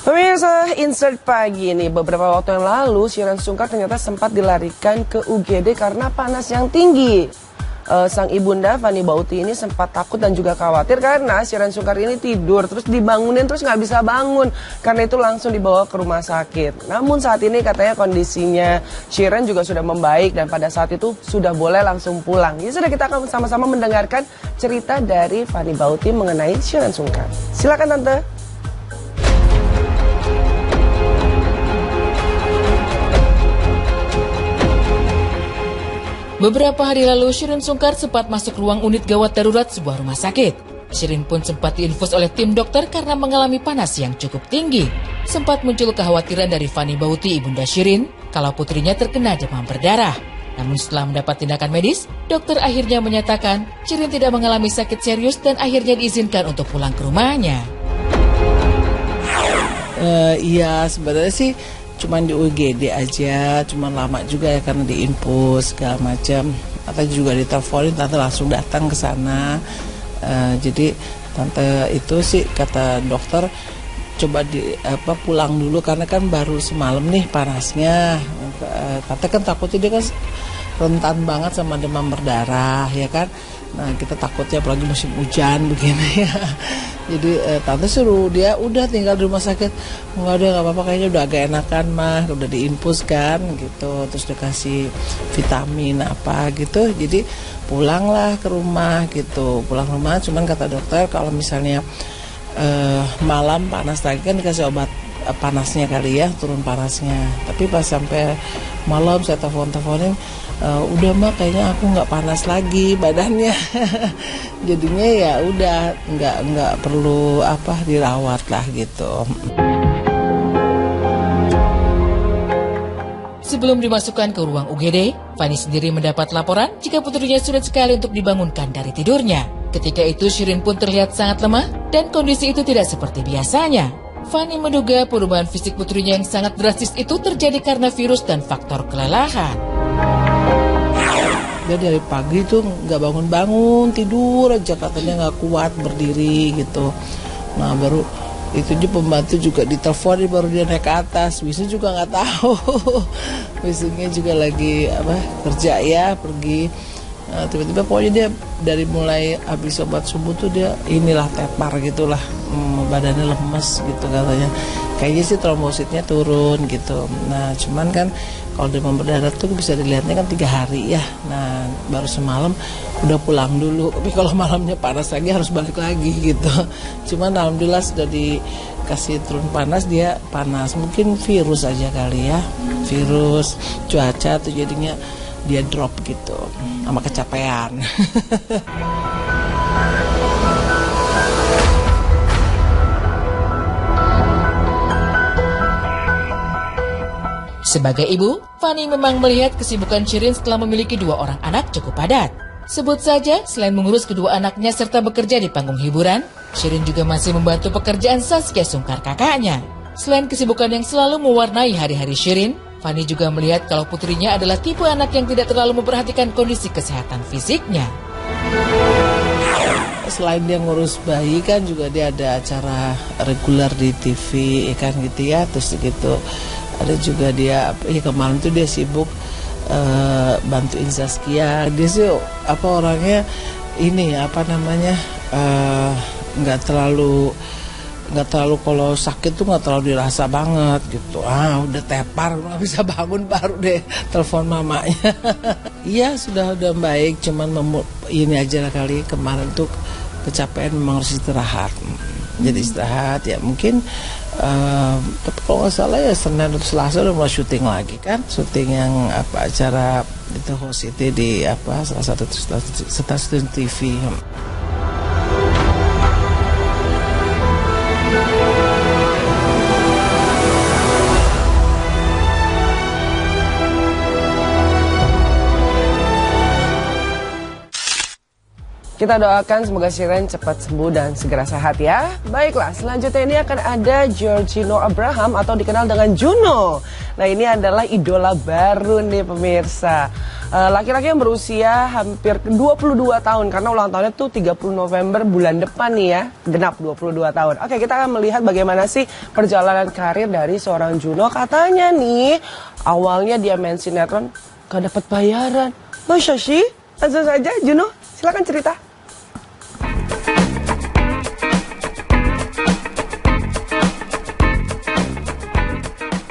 Pemirsa insert pagi ini beberapa waktu yang lalu Shiran Sungkar ternyata sempat dilarikan ke UGD karena panas yang tinggi. Uh, sang ibunda Fani Bauti ini sempat takut dan juga khawatir karena Shiran Sungkar ini tidur terus dibangunin terus nggak bisa bangun karena itu langsung dibawa ke rumah sakit. Namun saat ini katanya kondisinya Shiran juga sudah membaik dan pada saat itu sudah boleh langsung pulang. Ya sudah kita akan sama-sama mendengarkan cerita dari Fani Bauti mengenai Shiran Sungkar. Silakan tante. Beberapa hari lalu, Shirin Sungkar sempat masuk ruang unit gawat darurat sebuah rumah sakit. Shirin pun sempat diinfus oleh tim dokter karena mengalami panas yang cukup tinggi. Sempat muncul kekhawatiran dari Fani Bauti, ibunda Shirin, kalau putrinya terkena demam berdarah. Namun setelah mendapat tindakan medis, dokter akhirnya menyatakan Shirin tidak mengalami sakit serius dan akhirnya diizinkan untuk pulang ke rumahnya. Uh, iya, sebenarnya sih cuman di UGD aja cuman lama juga ya karena diinfus segala macam. Atau juga diteleponin tante langsung datang ke sana. Uh, jadi tante itu sih kata dokter coba di apa pulang dulu karena kan baru semalam nih panasnya. Uh, kata kan takutnya dia kan rentan banget sama demam berdarah ya kan Nah kita takutnya apalagi musim hujan begini ya. Jadi eh, tante suruh dia udah tinggal di rumah sakit. Enggak ada nggak apa-apa kayaknya udah agak enakan mah, udah diinfus kan gitu. Terus dikasih vitamin apa gitu. Jadi pulanglah ke rumah gitu. Pulang rumah cuman kata dokter kalau misalnya eh, malam panas lagi kan dikasih obat eh, panasnya kali ya turun panasnya. Tapi pas sampai malam saya telepon-teleponin uh, udah mah kayaknya aku nggak panas lagi badannya jadinya ya udah nggak nggak perlu apa dirawat lah gitu Sebelum dimasukkan ke ruang UGD, Fani sendiri mendapat laporan jika putrinya sulit sekali untuk dibangunkan dari tidurnya. Ketika itu Shirin pun terlihat sangat lemah dan kondisi itu tidak seperti biasanya. Fani menduga perubahan fisik putrinya yang sangat drastis itu terjadi karena virus dan faktor kelelahan dia dari pagi tuh nggak bangun-bangun tidur aja katanya nggak kuat berdiri gitu. Nah baru itu juga pembantu juga ditelepon baru dia naik ke atas. Bisa juga nggak tahu. Wisnunya juga lagi apa kerja ya pergi. Nah, tiba-tiba pokoknya dia dari mulai habis obat subuh tuh dia inilah tepar gitulah hmm, badannya lemes gitu katanya. Kayaknya sih trombositnya turun gitu. Nah cuman kan kalau demam berdarah tuh bisa dilihatnya kan tiga hari ya. Nah baru semalam udah pulang dulu. Tapi kalau malamnya panas lagi harus balik lagi gitu. Cuman alhamdulillah sudah dikasih turun panas dia panas. Mungkin virus aja kali ya. Virus cuaca tuh jadinya dia drop gitu sama kecapean Sebagai ibu, Fani memang melihat kesibukan Shirin setelah memiliki dua orang anak cukup padat. Sebut saja, selain mengurus kedua anaknya serta bekerja di panggung hiburan, Shirin juga masih membantu pekerjaan Saskia Sungkar kakaknya. Selain kesibukan yang selalu mewarnai hari-hari Shirin, Fani juga melihat kalau putrinya adalah tipe anak yang tidak terlalu memperhatikan kondisi kesehatan fisiknya. Selain dia ngurus bayi kan juga dia ada acara reguler di TV ya kan gitu ya terus gitu ada juga dia ya kemarin tuh dia sibuk uh, bantuin Zaskia dia sih apa orangnya ini apa namanya eh, nggak uh, terlalu nggak terlalu kalau sakit tuh nggak terlalu dirasa banget gitu. Ah udah tepar nggak bisa bangun baru deh telepon mamanya. Iya sudah udah baik cuman ini aja lah kali kemarin tuh kecapean memang harus istirahat. Jadi istirahat ya mungkin Uh, tapi kalau nggak salah ya Senin atau Selasa udah mulai syuting lagi kan? Syuting yang apa acara itu host itu di apa salah satu stasiun TV Kita doakan semoga Shiren cepat sembuh dan segera sehat ya. Baiklah, selanjutnya ini akan ada Giorgino Abraham atau dikenal dengan Juno. Nah ini adalah idola baru nih pemirsa. Eh, laki-laki yang berusia hampir 22 tahun karena ulang tahunnya tuh 30 November bulan depan nih ya, genap 22 tahun. Oke, kita akan melihat bagaimana sih perjalanan karir dari seorang Juno. Katanya nih, awalnya dia main sinetron gak dapat bayaran. Masa sih? Langsung saja Juno, silakan cerita.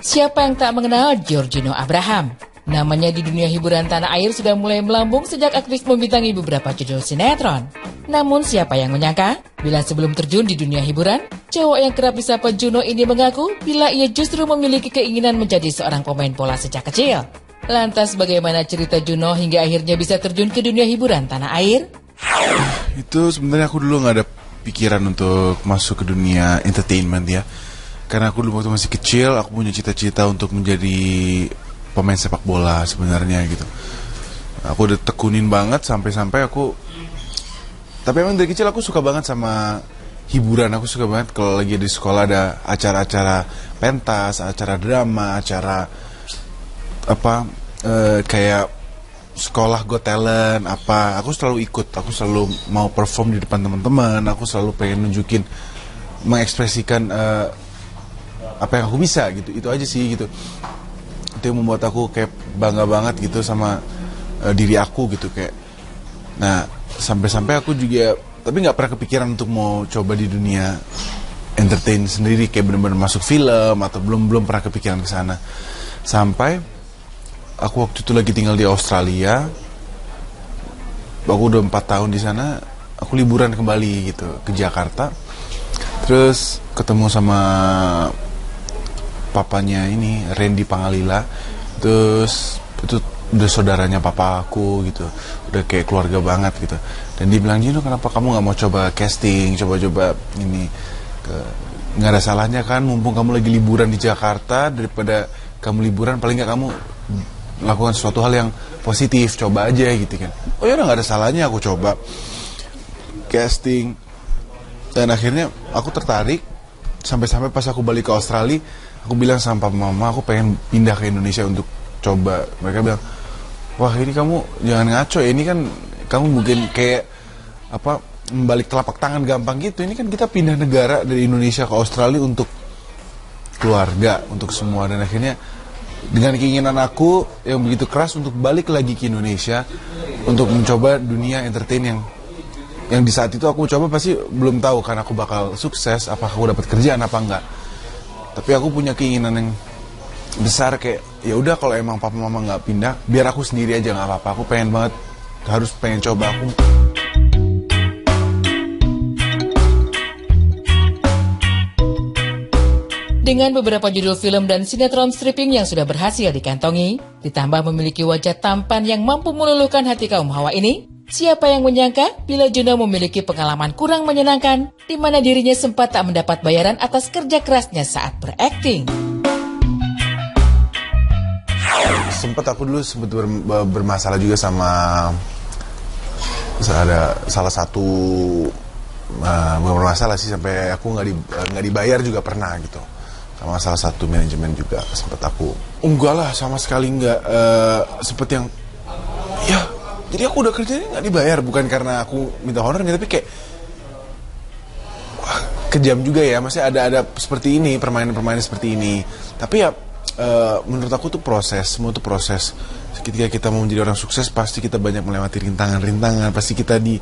Siapa yang tak mengenal Giorgino Abraham? Namanya di dunia hiburan tanah air sudah mulai melambung sejak aktif membintangi beberapa judul sinetron. Namun siapa yang menyangka, bila sebelum terjun di dunia hiburan, cowok yang kerap disapa Juno ini mengaku bila ia justru memiliki keinginan menjadi seorang pemain bola sejak kecil. Lantas bagaimana cerita Juno hingga akhirnya bisa terjun ke dunia hiburan tanah air? Itu sebenarnya aku dulu nggak ada pikiran untuk masuk ke dunia entertainment ya karena aku dulu waktu masih kecil aku punya cita-cita untuk menjadi pemain sepak bola sebenarnya gitu. Aku udah tekunin banget sampai-sampai aku tapi emang dari kecil aku suka banget sama hiburan. Aku suka banget kalau lagi di sekolah ada acara-acara pentas acara drama acara apa e, kayak sekolah got talent apa. Aku selalu ikut aku selalu mau perform di depan teman-teman aku selalu pengen nunjukin mengekspresikan uh, apa yang aku bisa gitu. Itu aja sih gitu. Itu yang membuat aku kayak bangga banget gitu sama uh, diri aku gitu kayak. Nah sampai-sampai aku juga tapi nggak pernah kepikiran untuk mau coba di dunia entertain sendiri kayak bener-bener masuk film atau belum belum pernah kepikiran ke sana. Sampai aku waktu itu lagi tinggal di Australia aku udah empat tahun di sana aku liburan kembali gitu ke Jakarta. Terus ketemu sama papanya ini Randy Pangalila. Terus itu udah saudaranya papa aku gitu. Udah kayak keluarga banget gitu. Dan dia bilang Jino kenapa kamu nggak mau coba casting? Coba-coba ini nggak ada salahnya kan mumpung kamu lagi liburan di Jakarta daripada kamu liburan paling nggak kamu lakukan sesuatu hal yang positif coba aja gitu kan. Oh ya nggak ada salahnya aku coba casting. Dan akhirnya aku tertarik sampai-sampai pas aku balik ke Australia aku bilang sama papa mama aku pengen pindah ke Indonesia untuk coba. Mereka bilang wah ini kamu jangan ngaco ini kan kamu mungkin kayak apa membalik telapak tangan gampang gitu. Ini kan kita pindah negara dari Indonesia ke Australia untuk keluarga untuk semua. Dan akhirnya dengan keinginan aku yang begitu keras untuk balik lagi ke Indonesia untuk mencoba dunia entertain yang yang di saat itu aku coba pasti belum tahu karena aku bakal sukses apakah aku dapat kerjaan apa enggak. Tapi aku punya keinginan yang besar kayak ya udah kalau emang papa mama nggak pindah biar aku sendiri aja nggak apa-apa. Aku pengen banget harus pengen coba aku. Dengan beberapa judul film dan sinetron stripping yang sudah berhasil dikantongi, ditambah memiliki wajah tampan yang mampu meluluhkan hati kaum hawa ini, Siapa yang menyangka bila Juno memiliki pengalaman kurang menyenangkan di mana dirinya sempat tak mendapat bayaran atas kerja kerasnya saat berakting. Sempat aku dulu sempat ber, bermasalah juga sama ada salah satu uh, bermasalah sih sampai aku nggak di, nggak dibayar juga pernah gitu sama salah satu manajemen juga sempat aku enggak lah sama sekali nggak uh, seperti yang ya jadi aku udah kerjanya nggak dibayar. Bukan karena aku minta honor tapi kayak wah, kejam juga ya. Masih ada ada seperti ini permainan-permainan seperti ini. Tapi ya uh, menurut aku tuh proses semua tuh proses. Ketika kita mau menjadi orang sukses pasti kita banyak melewati rintangan-rintangan. Pasti kita di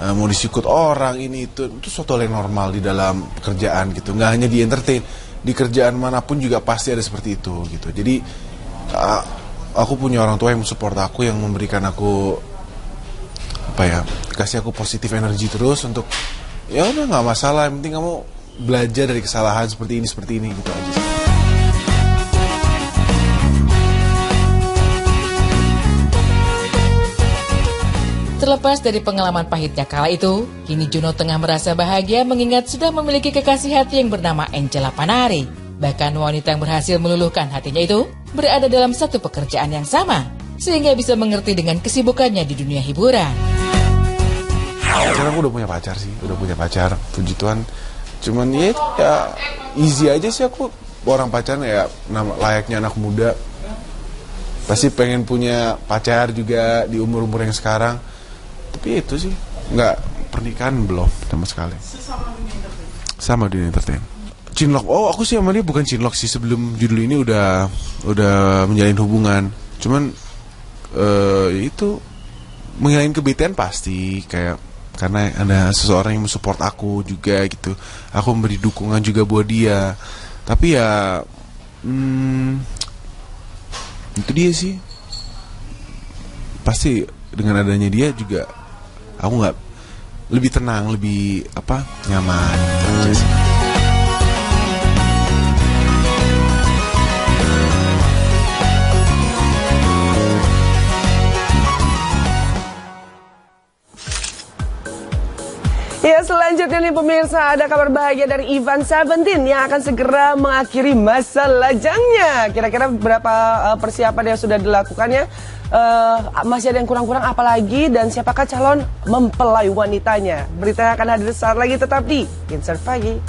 uh, mau disikut orang ini itu. Itu suatu hal yang normal di dalam pekerjaan gitu. Nggak hanya di entertain di kerjaan mana pun juga pasti ada seperti itu gitu. Jadi uh, aku punya orang tua yang support aku yang memberikan aku apa ya kasih aku positif energi terus untuk ya udah nggak masalah yang penting kamu belajar dari kesalahan seperti ini seperti ini gitu aja Terlepas dari pengalaman pahitnya kala itu, kini Juno tengah merasa bahagia mengingat sudah memiliki kekasih hati yang bernama Angela Panari. Bahkan wanita yang berhasil meluluhkan hatinya itu berada dalam satu pekerjaan yang sama, sehingga bisa mengerti dengan kesibukannya di dunia hiburan. sekarang aku udah punya pacar sih udah punya pacar puji Tuhan. Cuman ya ya easy aja sih aku. Orang pacaran ya layaknya anak muda. Pasti pengen punya pacar juga di umur umur yang sekarang. Tapi itu sih nggak pernikahan belum sama sekali. Sama dunia entertain Cinlok oh aku sih sama dia bukan cinlok sih. Sebelum judul ini udah udah menjalin hubungan. Cuman eh itu menghilangin kebetulan pasti. Kayak karena ada seseorang yang mensupport aku juga gitu. Aku memberi dukungan juga buat dia. Tapi ya hmm, itu dia sih. Pasti dengan adanya dia juga aku nggak lebih tenang lebih apa nyaman selanjutnya nih pemirsa ada kabar bahagia dari Ivan Seventeen yang akan segera mengakhiri masa lajangnya. Kira-kira berapa uh, persiapan yang sudah dilakukannya? Uh, masih ada yang kurang-kurang apalagi dan siapakah calon mempelai wanitanya? Beritanya akan hadir saat lagi tetap di Insert Pagi.